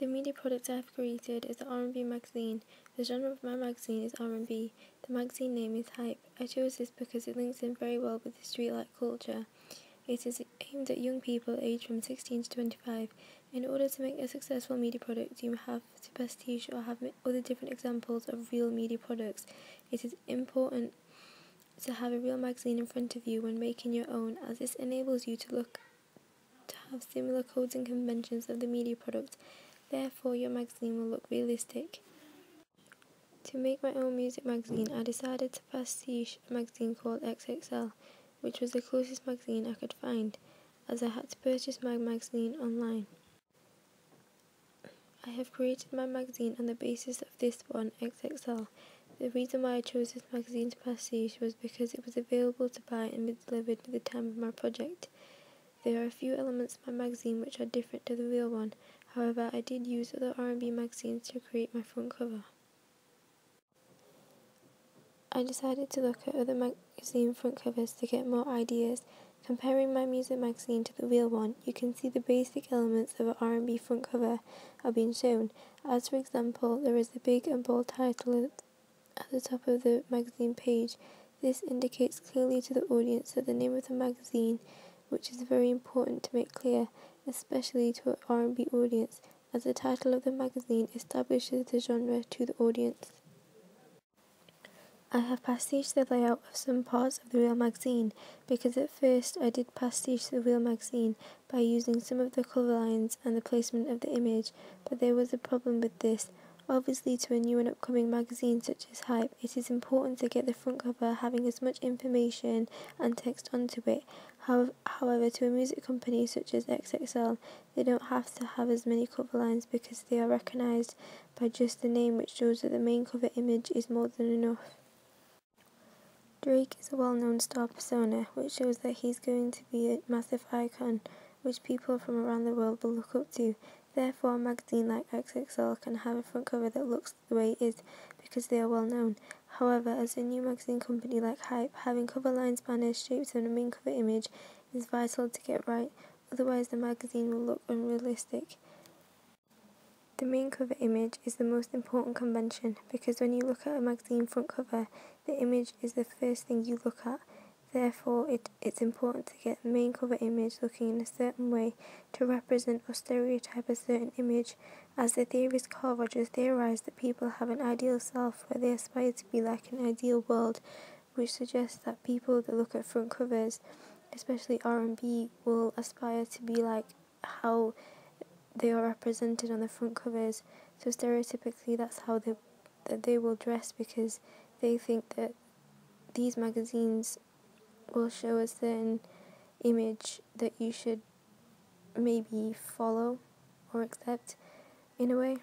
The media product I have created is the R&B magazine. The genre of my magazine is R&B. The magazine name is Hype. I chose this because it links in very well with the street-like culture. It is aimed at young people aged from 16 to 25. In order to make a successful media product, you have to pastiche or have other different examples of real media products. It is important to have a real magazine in front of you when making your own, as this enables you to look to have similar codes and conventions of the media product. Therefore, your magazine will look realistic. To make my own music magazine, I decided to pastiche a magazine called XXL, which was the closest magazine I could find, as I had to purchase my magazine online. I have created my magazine on the basis of this one, XXL. The reason why I chose this magazine to pastiche was because it was available to buy and be delivered at the time of my project. There are a few elements of my magazine which are different to the real one, However, I did use other R&B magazines to create my front cover. I decided to look at other magazine front covers to get more ideas. Comparing my music magazine to the real one, you can see the basic elements of an R&B front cover are being shown. As for example, there is a big and bold title at the top of the magazine page. This indicates clearly to the audience that the name of the magazine, which is very important to make clear, especially to an R&B audience, as the title of the magazine establishes the genre to the audience. I have pastiched the layout of some parts of the real magazine because at first I did pastiche the real magazine by using some of the cover lines and the placement of the image, but there was a problem with this. Obviously, to a new and upcoming magazine such as Hype, it is important to get the front cover having as much information and text onto it. However, to a music company such as XXL, they don't have to have as many cover lines because they are recognized by just the name, which shows that the main cover image is more than enough. Drake is a well known star persona, which shows that he's going to be a massive icon, which people from around the world will look up to. Therefore, a magazine like XXL can have a front cover that looks the way it is because they are well known. However, as a new magazine company like Hype, having cover lines, banners, shapes, and a main cover image is vital to get right, otherwise, the magazine will look unrealistic. The main cover image is the most important convention because when you look at a magazine front cover, the image is the first thing you look at. Therefore, it, it's important to get the main cover image looking in a certain way to represent or stereotype a certain image, as the theorist Carl Rogers theorized that people have an ideal self where they aspire to be like an ideal world, which suggests that people that look at front covers, especially R&B, will aspire to be like how they are represented on the front covers. So stereotypically, that's how they that they will dress because they think that these magazines will show a certain image that you should maybe follow or accept in a way.